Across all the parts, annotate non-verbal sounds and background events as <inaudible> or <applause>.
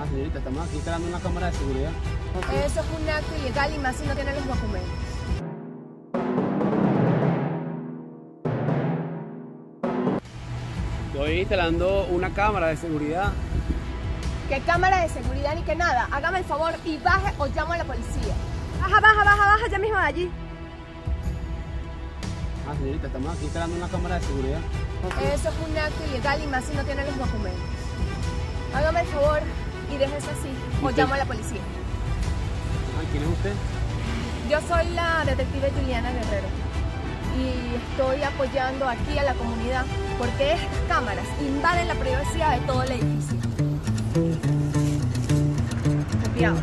Ah, señorita, estamos aquí instalando una cámara de seguridad. Eso es un acto ilegal y más si no tiene los documentos. Estoy instalando una cámara de seguridad. Que cámara de seguridad ni que nada. Hágame el favor y baje o llamo a la policía. Baja, baja, baja, baja ya mismo de allí. Ah, señorita, estamos aquí instalando una cámara de seguridad. Eso es un acto ilegal y más si no tiene los documentos. Hágame el favor y déjese así o ¿Usted? llamo a la policía. Ah, ¿Quién es usted? Yo soy la detective Juliana Guerrero y estoy apoyando aquí a la comunidad porque estas cámaras invaden la privacidad de todo el edificio. Copiado.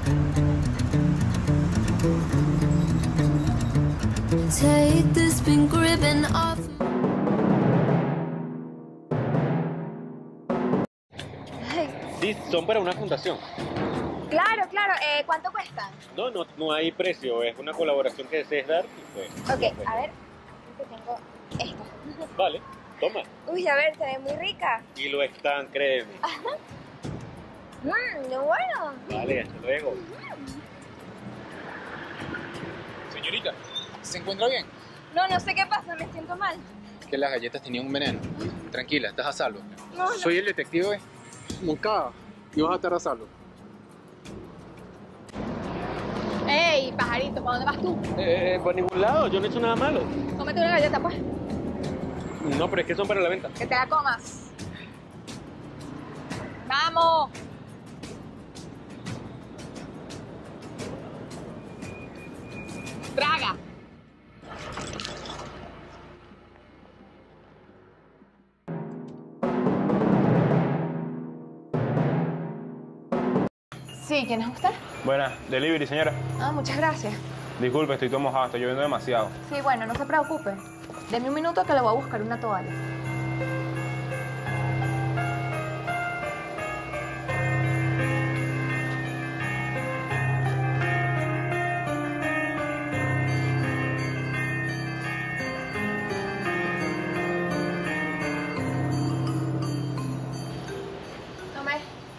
Take this pink ribbon off. Sí, son para una fundación. Claro, claro. Eh, ¿Cuánto cuesta? No, no, no hay precio, es una colaboración que desees dar. y pues, Ok, pues, a ver. que Tengo esto. <laughs> Vale, toma. Uy, a ver, se ve muy rica. Y lo están, créeme. Mmm, qué bueno. Vale, hasta luego. Señorita, ¿se encuentra bien? No, no sé qué pasa, me siento mal. Es que las galletas tenían un veneno. Tranquila, estás a salvo. No, no. Soy el detective Moncada y vas a estar a salvo. Ey, pajarito, ¿para dónde vas tú? Eh, por ningún lado, yo no he hecho nada malo. Cómete una galleta, pues. No, pero es que son para la venta. Que te la comas. ¡Vamos! ¡Traga! Sí, ¿quién es usted? Buenas, delivery, señora. Ah, muchas gracias. Disculpe, estoy todo mojado, estoy lloviendo demasiado. Sí, bueno, no se preocupe. Deme un minuto que le voy a buscar una toalla.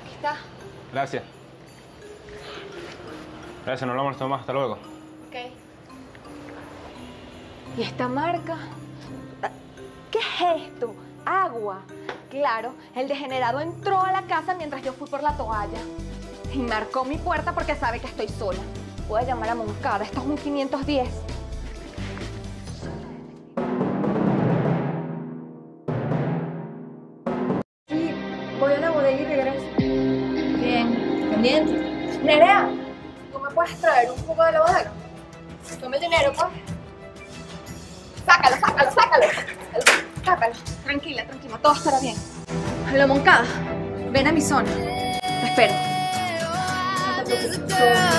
Aquí está. Gracias. Gracias, no lo molesto más, hasta luego. Ok. ¿Y esta marca? ¿Qué es esto? Agua. Claro, el degenerado entró a la casa mientras yo fui por la toalla. Y marcó mi puerta porque sabe que estoy sola. Voy a llamar a Moncada, esto es un 510. Sí, voy a la bodega y regreso. Bien, pendiente. Nerea, ¿tú me puedes traer un jugo de la bodega? Tome el dinero, pues. Sácalo, sácalo, sácalo. Sácalo. Tranquila, tranquila, todo estará bien. La Moncada, ven a mi zona. Te espero. No te.